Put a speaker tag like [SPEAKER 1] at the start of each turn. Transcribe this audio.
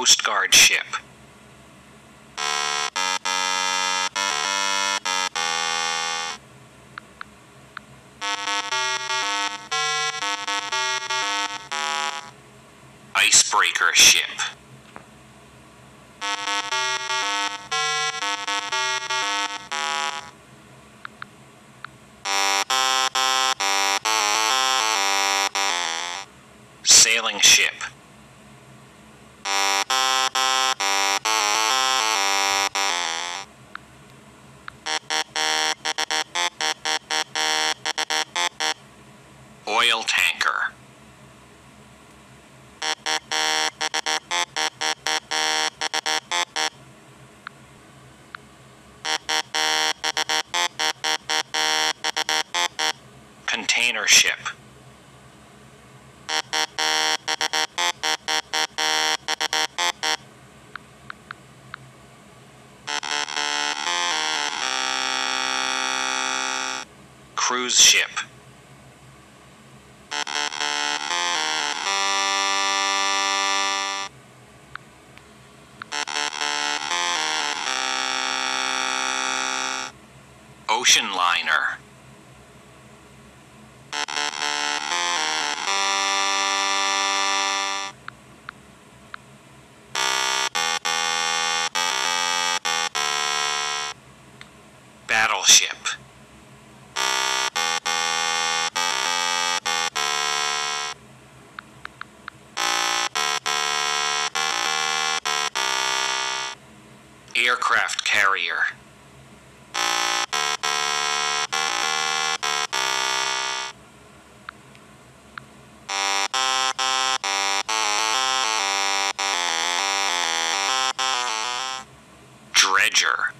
[SPEAKER 1] Coast Guard ship. Icebreaker ship. Sailing ship. Cruise ship. Ocean liner. Battleship. Aircraft carrier. Dredger.